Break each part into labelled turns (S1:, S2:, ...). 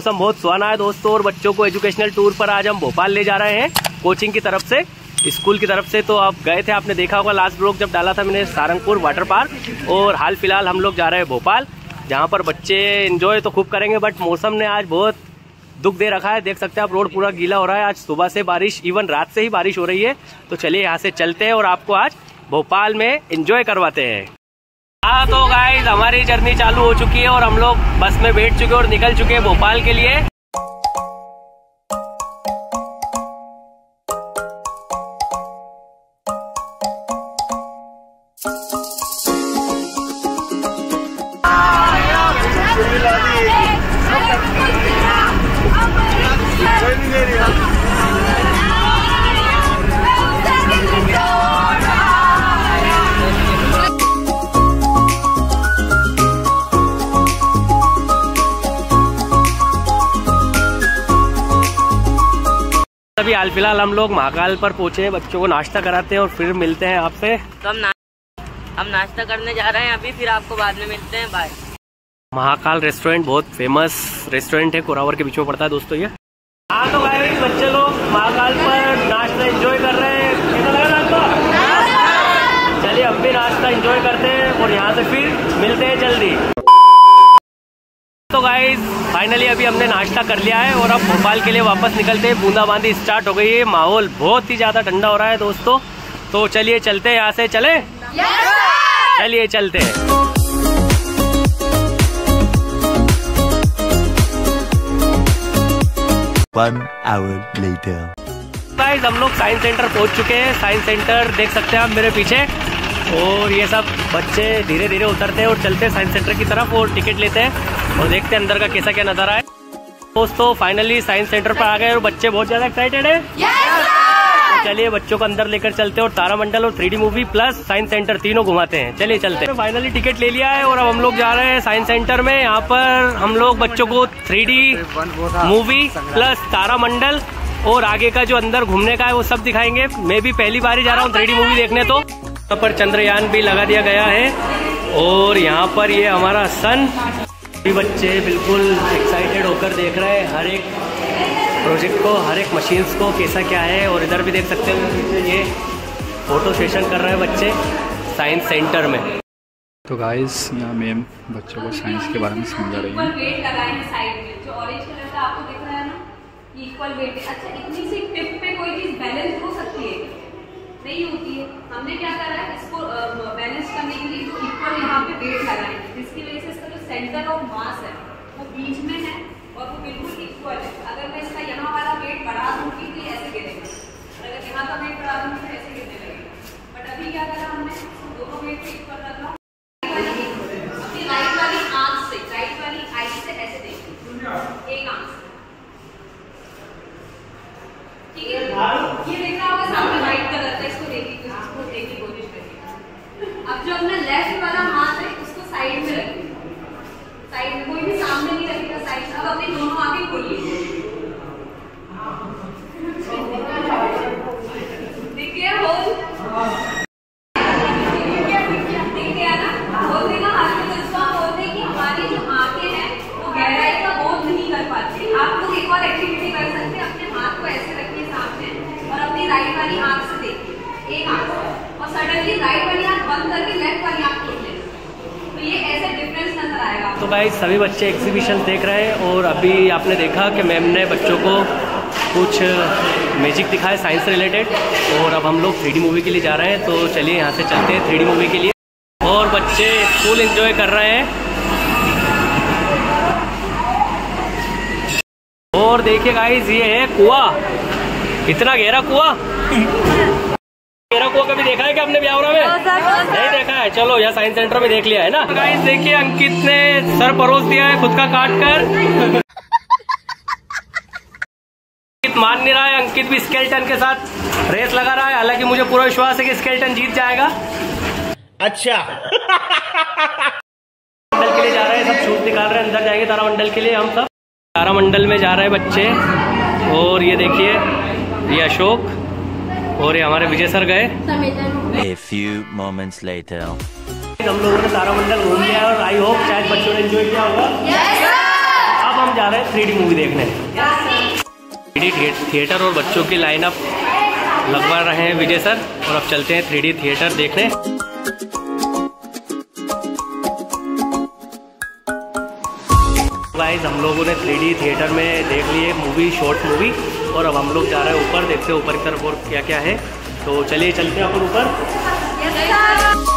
S1: मौसम बहुत सुहाना है दोस्तों, और बच्चों को एजुकेशनल टूर पर आज हम भोपाल ले जा रहे हैं कोचिंग की तरफ़ से। स्कूल की तरफ़ से तो आप गए थे, आपने देखा होगा लास्ट ब्लॉग जब डाला था मैंने सारंगपुर वाटर पार्क और हाल फ़िलहाल हम लोग जा रहे हैं भोपाल, जहाँ पर बच्चे एंजॉय तो खूब करेंगे बट मौसम ने आज बहुत दुख दे रखा है। देख सकते हैं आप रोड पूरा गीला हो रहा है, आज सुबह से बारिश इवन रात से ही बारिश हो रही है। तो चलिए यहाँ से चलते हैं और आपको आज भोपाल में एंजॉय करवाते हैं। हाँ तो गाइज़ हमारी जर्नी चालू हो चुकी है और हम लोग बस में बैठ चुके और निकल चुके हैं भोपाल के लिए। अभी हाल फ़िलहाल हम लोग महाकाल पर पहुँचे हैं बच्चों को नाश्ता कराते हैं और फिर मिलते हैं आपसे।
S2: तो हम ना हम नाश्ता करने जा रहे हैं अभी फिर आपको बाद में मिलते हैं बाय
S1: महाकाल रेस्टोरेंट बहुत फ़ेमस रेस्टोरेंट है कोरावर के बीच में पड़ता है दोस्तों ये। हाँ तो भाई बच्चे लोग महाकाल पर नाश्ता एंजॉय कर रहे हैं। कैसा लगा नाश्ता? चलिए हम भी नाश्ता एंजॉय करते हैं और यहाँ से फिर मिलते हैं जल्दी। तो गाइज़ फाइनली अभी हमने नाश्ता कर लिया है और अब भोपाल के लिए वापस निकलते हैं। बूंदाबांदी स्टार्ट हो गई है। माहौल बहुत ही ज़्यादा ठंडा हो रहा है दोस्तों। तो चलिए चलते हैं यहाँ से। चले? चलिए चलते हैं।
S3: One hour later.
S1: गाइस हम लोग साइंस सेंटर पहुँच चुके हैं। साइंस सेंटर देख सकते हैं आप मेरे पीछे। और ये सब बच्चे धीरे धीरे उतरते हैं और चलते हैं साइंस सेंटर की तरफ़ और टिकट लेते हैं और देखते हैं अंदर का कैसा क्या नज़ारा है। दोस्तों फाइनली साइंस सेंटर पर आ गए और बच्चे बहुत ज़्यादा एक्साइटेड है। तो चलिए बच्चों को अंदर लेकर चलते हैं और तारामंडल और three movie plus science centre तीनों घुमाते हैं। चलिए चलते हैं। फाइनली टिकट ले लिया है और अब हम लोग जा रहे हैं साइंस सेंटर में। यहाँ पर हम लोग बच्चों को थ्री मूवी प्लस तारामंडल और आगे का जो अंदर घूमने का है वो सब दिखाएँगे। मैं भी पहली बार ही जा रहा हूँ थ्री मूवी देखने तो यहाँ पर चंद्रयान भी लगा दिया गया है और यहाँ पर ये हमारा सन। भी बच्चे बिल्कुल एक्साइटेड होकर देख रहे हैं हर एक प्रोजेक्ट को हर एक मशीन्स को कैसा क्या है और इधर भी देख सकते हैं ये फ़ोटो सेशन कर रहे हैं बच्चे साइंस सेंटर में।
S4: तो गाइस यहाँ मैम बच्चों को साइंस के बारे में समझा रही हैं।
S5: वेट लगाए साइड में जो ऑरेंज कलर का आपको दिख रहा ना इक्वल वेट अच्छा इतनी सी टिप पे कोई चीज़ बैलेंस हो सकती है नहीं होती है। हमने क्या करा है? इसको बैलेंस करने के लिए इक्वल यहाँ पे वेट लगाएँगे जिसकी वजह से इसका जो सेंटर ऑफ़ मास है, वो बीच में है और वो बिल्कुल इक्वल है। अगर मैं इसका यहाँ वाला वेट बढ़ा दूँगी तो ऐसे गिरेगा। अगर यहाँ का वेट बढ़ा दूँगी तो ऐसे गिरने लगेगा। बट अभी क्या करा हमने? दोनों वेट को इक्वल रखा अपनी राइट वाली आँख से राइट वाली आई से ऐसे देखिए एक आँख से ठीक है ये देख रहा होगा सामने व्हाइट कलर का इसको देखिए इसको देखने की कोशिश करिए अब जो अपना लेफ़्ट वाला हाथ है उसको साइड में रखिए साइड में कोई भी सामने नहीं रखेगा साइड में अब अपनी दोनों आँखें खोलिए दिख गया होल दिख गया ना होल देना हाथ में तो इसको हम बोलते हैं कि हमारी जो आँखें हैं वो गहराई का बोध नहीं कर पाती आप लोग एक और एक्टिविटी कर सकते हैं अपने हाथ को ऐसे रखिए सामने और अपनी राइट वाली आँख से देखिए एक आँख से राइट वाली आँख बंद करके लेफ़्ट वाली आँख खोल तो ये ऐसे डिफरेंस नज़र आएगा
S1: तो भाई सभी बच्चे एग्जीबिशन देख रहे हैं और अभी आपने देखा कि मैम ने बच्चों को कुछ मैजिक दिखाया साइंस रिलेटेड और अब हम लोग थ्री मूवी के लिए जा रहे हैं तो चलिए यहाँ से चलते हैं थ्री मूवी के लिए। और बच्चे फुल एंजॉय कर रहे हैं। और देखिए गाइस ये है कुआ। इतना गहरा कुआ। गहरा कुआ कभी देखा है क्या आपने ब्यावरा में? नहीं देखा है। चलो यहाँ साइंस सेंटर में देख लिया है ना? गाइस देखिए अंकित ने सर परोस दिया है खुद का काट कर। अंकित मान नहीं रहा है अंकित भी स्केल्टन के साथ रेस लगा रहा है। हालाँकि मुझे पूरा विश्वास है कि स्केल्टन जीत जाएगा। अच्छा। मंडल के लिए जा रहे हैं सब शूट निकाल रहे हैं अंदर जाएँगे तारामंडल के लिए हम सब। तारामंडल में जा रहे हैं बच्चे। और ये देखिए ये अशोक। और ये हमारे विजय सर गए।
S3: A few moments later.
S1: हम लोगों ने तारामंडल घूम लिया और आई होप शायद बच्चों ने एंजॉय किया होगा। अब हम जा रहे हैं थ्री मूवी देखने। थ्री थिएटर और बच्चों की लाइनअप लगवा रहे हैं विजय सर। और अब चलते हैं थ्री थिएटर देखने। गाइस हम लोगों ने थ्री थिएटर में देख ली है मूवी शॉर्ट मूवी और अब हम लोग जा रहे हैं ऊपर, देखते हैं ऊपर की तरफ़ और क्या क्या है। तो चलिए, चलते हैं अपन ऊपर।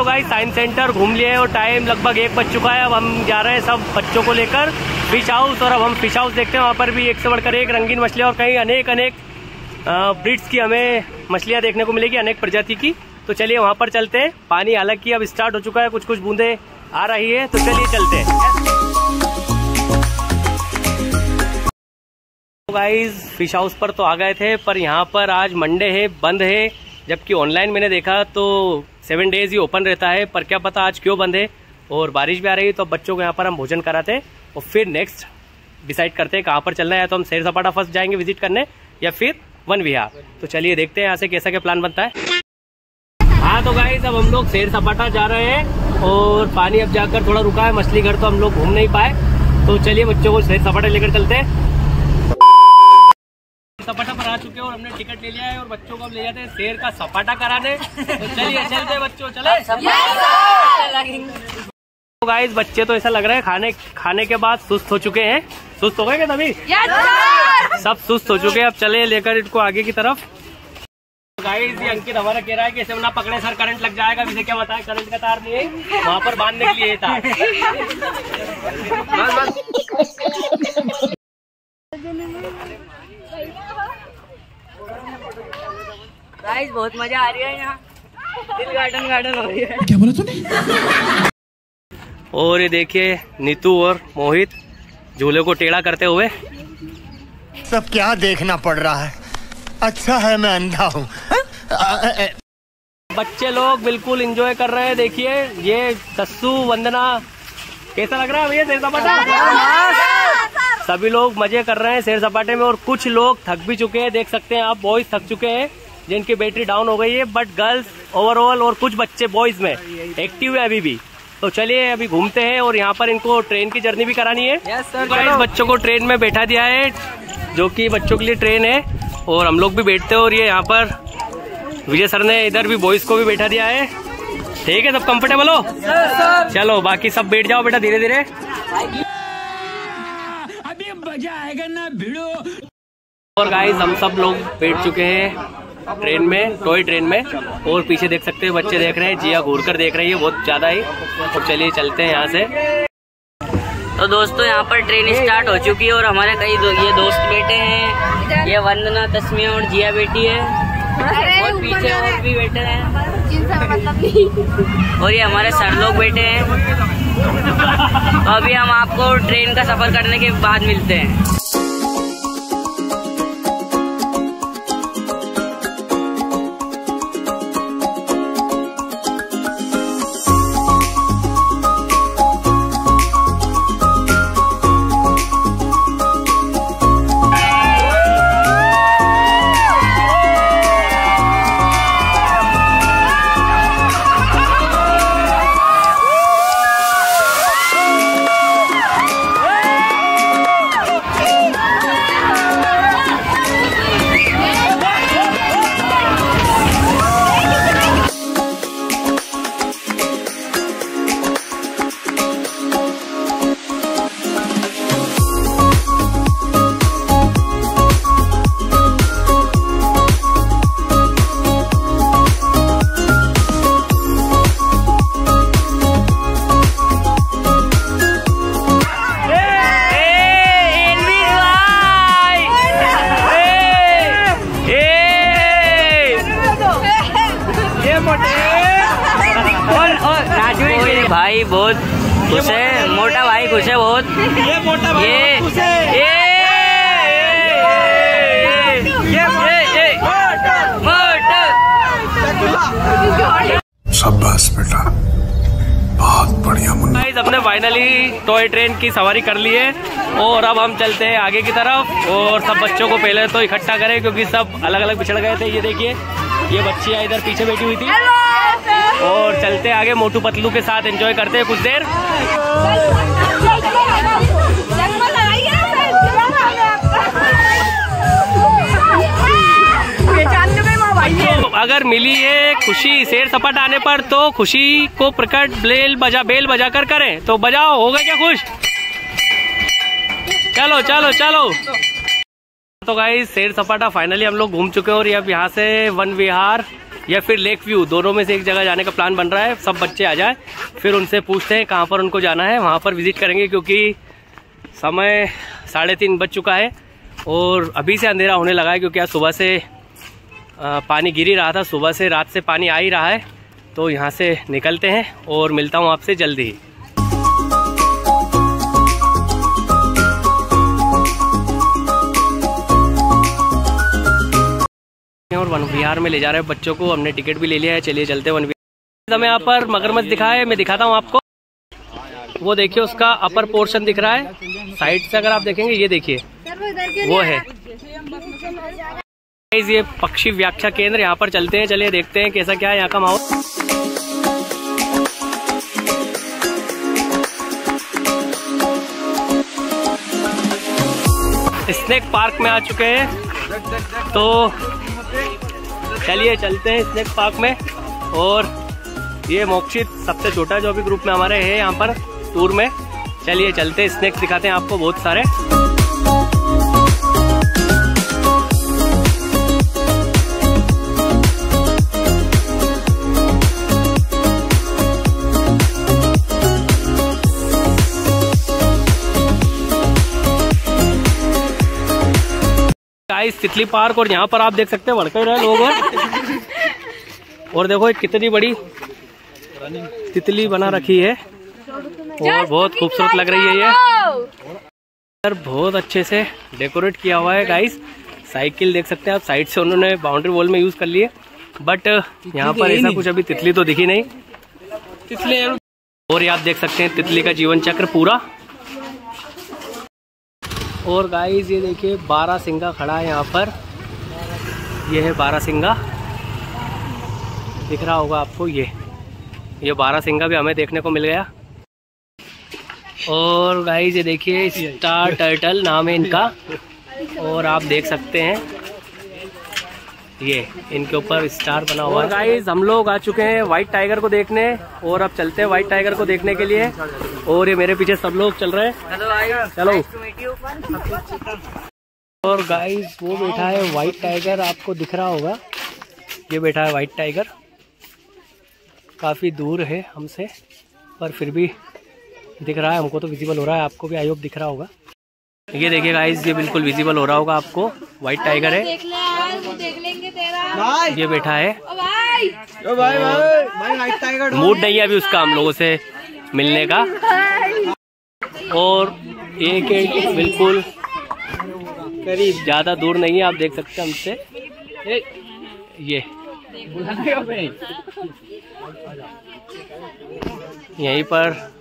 S1: तो गाइस साइंस सेंटर घूम लिए और टाइम लगभग एक बज चुका है। अब हम जा रहे हैं सब बच्चों को लेकर फ़िश हाउस और अब हम फ़िश हाउस देखते हैं। वहाँ पर भी एक से बढ़कर एक रंगीन मछलियाँ और कहीं अनेक अनेक ब्रिड्स की हमें मछलियाँ देखने को मिलेगी, अनेक प्रजाति की। तो चलिए वहाँ पर चलते हैं। पानी हालाँकि अब स्टार्ट हो चुका है कुछ कुछ बूंदे आ रही है। तो चलिए चलते हैं। गाइस फ़िश हाउस पर तो आ गए थे, पर यहाँ पर आज मंडे है, बंद है। जबकि ऑनलाइन मैंने देखा तो सेवन डेज़ ही ओपन रहता है, पर क्या पता आज क्यों बंद है? और बारिश भी आ रही है तो बच्चों को यहाँ पर हम भोजन कराते हैं और फिर नेक्स्ट डिसाइड करते हैं कहाँ पर चलना है। तो हम सैर सपाटा फ़र्स्ट जाएँगे विज़िट करने, या फिर वन विहार। तो चलिए देखते हैं यहाँ से कैसा क्या प्लान बनता है। हाँ तो गाइस अब हम लोग सैर सपाटा जा रहे हैं और पानी अब जाकर थोड़ा रुका है। मछली घर तो हम लोग घूम नहीं पाए। तो चलिए बच्चों को सैर सपाटा लेकर चलते हैं। चुके हैं और हमने टिकट ले लिया है और बच्चों को अब ले जाते हैं शेर का सपाटा कराने। तो चलिए चलते बच्चों चले। तो गाइस बच्चे तो ऐसा लग रहा है खाने खाने के बाद सुस्त हो चुके हैं। सुस्त हो गए क्या तभी? सब सुस्त हो चुके हैं। अब चले लेकर इनको आगे की तरफ़। गाइस ये अंकित हमारा कह रहा है कि ऐसे ना पकड़े सर करंट लग जाएगा। मुझे क्या बताए? करंट का तार नहीं है। वहाँ पर बांधने के लिए तार।
S2: गाइस बहुत मज़ा आ रही है यहाँ। दिल गार्डन गार्डन हो रही है। क्या बोला तूने?
S1: और ये देखिए नीतू और मोहित झूले को टेढ़ा करते हुए।
S6: सब क्या देखना पड़ रहा है? अच्छा है मैं अंधा हूँ।
S1: बच्चे लोग बिल्कुल एंजॉय कर रहे हैं देखिए ये सस्सू वंदना। कैसा लग रहा है भैया शेर सपाटा? सभी लोग मज़े कर रहे हैं शेर सपाटे में और कुछ लोग थक भी चुके हैं देख सकते हैं आप बॉयज़ थक चुके हैं। जिनकी बैटरी डाउन हो गई है बट गर्ल्स ओवरऑल और कुछ बच्चे बॉयज़ में एक्टिव है अभी भी। तो चलिए अभी घूमते हैं और यहाँ पर इनको ट्रेन की जर्नी भी करानी है। Yes, sir, बच्चों को ट्रेन में बैठा दिया है जो कि बच्चों के लिए ट्रेन है। और हम लोग भी बैठते हैं और ये यहाँ पर विजय सर ने इधर भी बॉयज़ को भी बैठा दिया है। ठीक है सब कंफर्टेबल हो? Yes, चलो बाकी सब बैठ जाओ बेटा धीरे धीरे
S7: अभी मज़ा आएगा ना भिड़ो।
S1: और गाइस हम सब लोग बैठ चुके हैं। ट्रेन में टॉय ट्रेन में और पीछे देख सकते हैं बच्चे देख रहे हैं जिया घूर कर देख रही है बहुत ज़्यादा ही। और चलिए चलते हैं यहाँ से।
S2: तो दोस्तों यहाँ पर ट्रेन स्टार्ट हो चुकी है और हमारे कई दो, ये दोस्त बैठे हैं। ये वंदना तस्मिया और जिया बेटी है। और पीछे और भी बैठे हैं। और ये हमारे सर लोग बैठे हैं। तो अभी हम आपको ट्रेन का सफ़र करने के बाद मिलते हैं। भाई बहुत खुश है मोटा भाई खुश है बहुत। ये मोटा भाई ये ये ये ये मोटा।
S8: शाबाश बेटा।
S1: गाइस हमने फाइनली टॉय ट्रेन की सवारी कर ली है और अब हम चलते हैं आगे की तरफ़ और सब बच्चों को पहले तो इकट्ठा करें क्योंकि सब अलग अलग पिछड़ गए थे ये देखिए। ये बच्चियाँ इधर पीछे बैठी हुई थी। और चलते आगे मोटू पतलू के साथ एंजॉय करते हैं कुछ देर। अगर मिली है खुशी शेर सपाट आने पर तो खुशी को प्रकट बेल बजा बेल बजा कर। करें तो बजाओ, हो गए क्या खुश? चलो चलो चलो। तो गाइस शेर सपाटा फाइनली हम लोग घूम चुके हैं और अब यहाँ से वन विहार। या फिर लेक व्यू, दोनों में से एक जगह जाने का प्लान बन रहा है, सब बच्चे आ जाए, फिर उनसे पूछते हैं कहाँ पर उनको जाना है, वहाँ पर विज़िट करेंगे क्योंकि समय साढ़े तीन बज चुका है और अभी से अंधेरा होने लगा है क्योंकि आज सुबह से पानी गिर ही रहा था, सुबह से रात से पानी आ ही रहा है तो यहाँ से निकलते हैं और मिलता हूँ आपसे जल्दी ही। वन विहार में ले जा रहे हैं। बच्चों को हमने टिकट भी ले लिया है। चलिए चलते वन विहार हमें यहाँ पर मगरमच्छ दिखा है, मैं दिखाता हूँ आपको। वो देखिए, उसका अपर पोर्शन दिख रहा है। साइड से अगर आप देखेंगे, ये देखिए। वो है। ये पक्षी व्याख्या केंद्र यहाँ पर चलते हैं। चलिए देखते हैं कैसा क्या है यहाँ का माहौल। स्नेक पार्क में आ चुके हैं। तो चलिए चलते हैं स्नेक पार्क में। और ये मोक्षित सबसे छोटा जो भी ग्रुप में हमारे है यहाँ पर, टूर में। चलिए चलते हैं, स्नेक्स दिखाते हैं आपको बहुत सारे। गाइस तितली पार्क और यहाँ पर आप देख सकते हैं भड़के रहे लोग और और देखो कितनी बड़ी तितली बना रखी है। और बहुत खूबसूरत लग रही है ये। सर बहुत अच्छे से डेकोरेट किया हुआ है गाइस साइकिल देख सकते हैं आप साइड से उन्होंने बाउंड्री वॉल में यूज़ कर लिए। बट यहाँ पर ऐसा कुछ अभी तितली तो दिखी नहीं। तितली और ये आप देख सकते हैं तितली का जीवन चक्र पूरा। और गाइस ये देखिए बारह सिंगा खड़ा है यहाँ पर। ये है बारह सिंगा। दिख रहा होगा आपको ये। ये बारह सिंगा भी हमें देखने को मिल गया। और गाइस ये देखिए स्टार टर्टल नाम है इनका। और आप देख सकते हैं। ये इनके ऊपर स्टार बना हुआ है। गाइस हम लोग आ चुके हैं व्हाइट टाइगर को देखने और अब चलते हैं व्हाइट टाइगर को देखने के लिए। और ये मेरे पीछे सब लोग चल रहे हैं। चलो और गाइस वो बैठा है व्हाइट टाइगर आपको दिख रहा होगा। ये बैठा है व्हाइट टाइगर काफ़ी दूर है हमसे पर फिर भी दिख रहा है हमको तो विजिबल हो रहा है आपको भी आई होप दिख रहा होगा। ये देखिए गाइस ये बिल्कुल विजिबल हो रहा होगा आपको। व्हाइट टाइगर है।
S5: देख देख लेंगे तेरा।
S1: ये बैठा है।
S5: ओ भाई।
S1: मूड नहीं है अभी उसका हम लोगों से मिलने का। और एक एक बिल्कुल करीब। ज़्यादा दूर नहीं है आप देख सकते हैं हमसे। ये। यहीं पर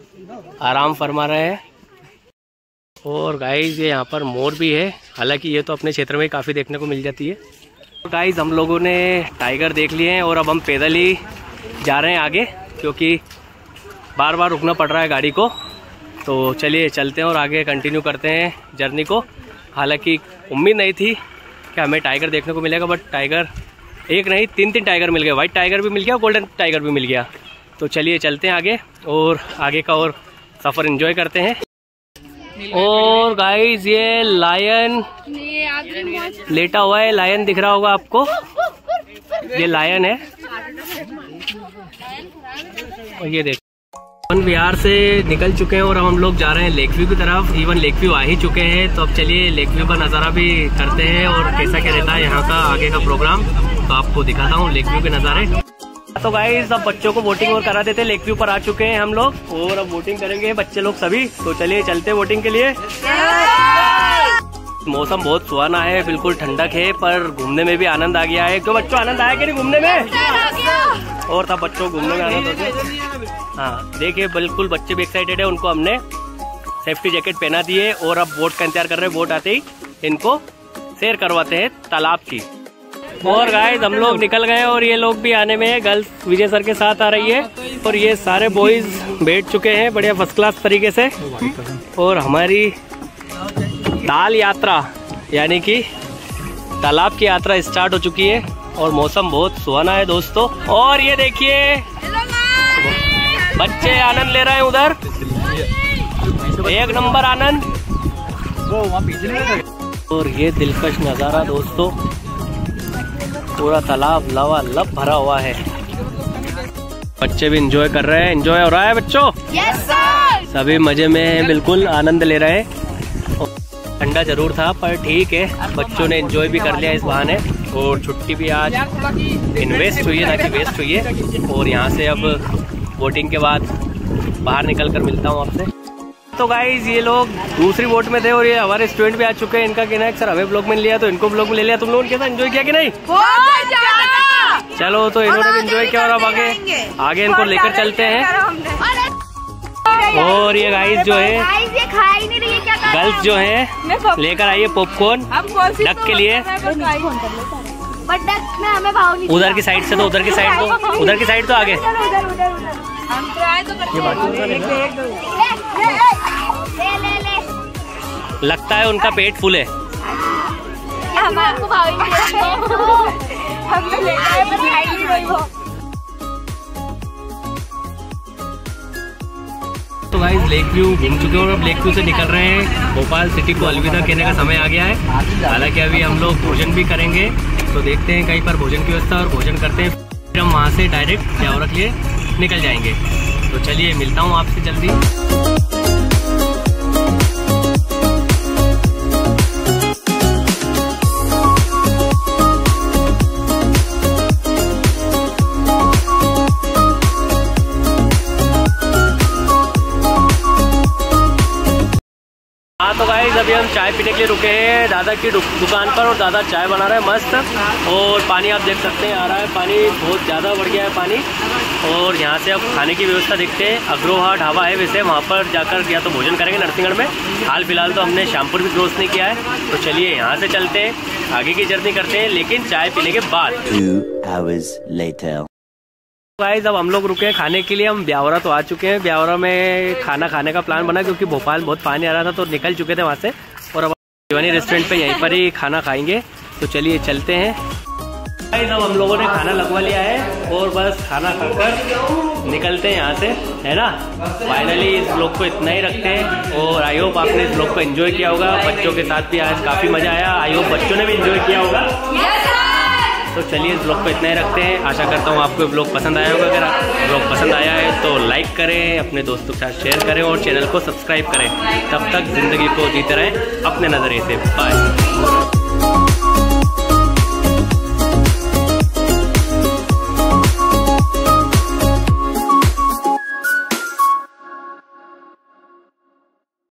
S1: आराम फरमा रहे हैं। और गाइस ये यहाँ पर मोर भी है। हालाँकि ये तो अपने क्षेत्र में काफ़ी देखने को मिल जाती है। तो गाइस हम लोगों ने टाइगर देख लिए हैं और अब हम पैदल ही जा रहे हैं आगे, क्योंकि बार बार रुकना पड़ रहा है गाड़ी को। तो चलिए, चलते हैं और आगे कंटिन्यू करते हैं जर्नी को। हालाँकि उम्मीद नहीं थी कि हमें टाइगर देखने को मिलेगा बट टाइगर एक नहीं तीन तीन टाइगर मिल गए। वाइट टाइगर भी मिल गया गोल्डन टाइगर भी मिल गया। तो चलिए, चलते हैं आगे और आगे का और सफ़र एंजॉय करते हैं। और गाइस ये लायन लेटा हुआ है लायन दिख रहा होगा आपको। ये लायन है। और ये देख वन बिहार से निकल चुके हैं और अब हम लोग जा रहे हैं लेक व्यू की तरफ़। इवन लेक व्यू आ ही चुके हैं। तो अब चलिए लेक व्यू का नज़ारा भी करते हैं और कैसा क्या रहता है यहाँ का आगे का प्रोग्राम तो आपको दिखाता हूँ लेक व्यू के नज़ारे। तो गाइस अब बच्चों को वोटिंग और करा देते लेक व्यू पर आ चुके हैं हम लोग। और अब वोटिंग करेंगे बच्चे लोग सभी। तो चलिए, चलते वोटिंग के लिए। मौसम बहुत सुहाना है, बिल्कुल ठंडक है, पर घूमने में भी आनंद आ गया है। क्यों बच्चों, आनंद आया कि नहीं घूमने में? और तब बच्चों घूमने में आनंद है। देखिए, बिल्कुल बच्चे भी एक्साइटेड है, उनको हमने सेफ्टी जैकेट पहना दिए और अब बोट का इंतज़ार कर रहे हैं बोट आते ही इनको शेयर करवाते हैं तालाब की। और गाइस हम लोग निकल गए और ये लोग भी आने में है। गर्ल्स विजय सर के साथ आ रही है। और ये सारे बॉयज़ बैठ चुके हैं बढ़िया फ़र्स्ट क्लास तरीके से। और हमारी ताल यात्रा, यानी कि तालाब की यात्रा स्टार्ट हो चुकी है। और मौसम बहुत सुहाना है दोस्तों। और ये देखिए, बच्चे आनंद ले रहे हैं उधर। एक नंबर आनंद। और ये दिलकश नज़ारा दोस्तों। पूरा तालाब लवा लब भरा हुआ है। बच्चे भी इंजॉय कर रहे हैं। इंजॉय हो रहा है बच्चों? सभी मज़े में हैं बिल्कुल आनंद ले रहे हैं। ठंडा ज़रूर था पर ठीक है। बच्चों ने एंजॉय भी कर लिया इस बहाने। और छुट्टी भी आज इन्वेस्ट हुई है ना कि वेस्ट हुई है। और यहाँ से अब बोटिंग के बाद बाहर निकल कर मिलता हूँ आपसे। तो गाइज़ ये लोग दूसरी बोट में थे और ये हमारे स्टूडेंट भी आ चुके हैं। इनका कहना है सर हमें ब्लॉग में लिया तो इनको ब्लॉग में ले लिया तुम लोगों ने कैसा एंजॉय किया कि नहीं? चलो तो इन्होंने भी एंजॉय किया और अब आगे आगे इनको लेकर चलते हैं। और ये गाइस जो है
S8: गाइस ये खा ही नहीं रही है क्या कर
S1: गर्ल्स जो है लेकर आइए पॉपकॉर्न डक के लिए।
S8: बट डक में हमें भाव नहीं
S1: उधर की साइड से तो उधर की साइड तो। उधर की साइड तो आगे।
S8: ले ले ले ले
S1: लगता है उनका पेट फुल है।
S8: हम आपको हम तो ले
S1: तो गाइस लेक व्यू घूम चुके हैं और अब लेक व्यू से निकल रहे हैं। भोपाल सिटी को अलविदा कहने का समय आ गया है। हालाँकि अभी हम लोग भोजन भी करेंगे। तो देखते हैं कहीं पर भोजन की व्यवस्था और भोजन करते हैं। फिर हम वहाँ से डायरेक्ट ब्यावरा के लिए निकल जाएँगे। तो चलिए मिलता हूँ आपसे जल्दी। अभी हम चाय पीने के लिए रुके हैं दादा की दुकान पर और दादा चाय बना रहे हैं मस्त। और पानी आप देख सकते हैं आ रहा है, पानी बहुत ज़्यादा बढ़ गया है पानी। और यहाँ से अब खाने की व्यवस्था देखते हैं। अग्रोहा ढाबा है वैसे, वहाँ पर जाकर या तो भोजन करेंगे नरसिंहगढ़ में। हाल फ़िलहाल तो हमने श्यामपुर भी क्रॉस नहीं किया है। तो चलिए यहाँ से चलते हैं, आगे की जर्नी करते हैं, लेकिन चाय पीने के बाद। गाइस अब हम लोग रुके हैं खाने के लिए। हम ब्यावरा तो आ चुके हैं। ब्यावरा में खाना खाने का प्लान बना क्योंकि भोपाल बहुत पानी आ रहा था तो निकल चुके थे वहाँ से। और अब शिवानी रेस्टोरेंट पे यहीं पर ही खाना खाएँगे। तो चलिए चलते हैं। गाइस अब हम लोगों ने खाना लगवा लिया है और बस खाना खाकर निकलते हैं यहाँ से, है ना? फाइनली इस ब्लॉग को इतना ही रखते हैं और आई होप आपने इस ब्लॉग को एंजॉय किया होगा। बच्चों के साथ भी आज काफ़ी मज़ा आया। आई होप बच्चों ने भी एंजॉय किया होगा। तो चलिए इस ब्लॉग को इतना ही रखते हैं। आशा करता हूँ आपको ब्लॉग पसंद आया होगा। अगर ब्लॉग पसंद आया है तो लाइक करें, अपने दोस्तों के साथ शेयर करें और चैनल को सब्सक्राइब करें। तब तक ज़िंदगी को जीते रहें, अपने नज़रिए से। बाय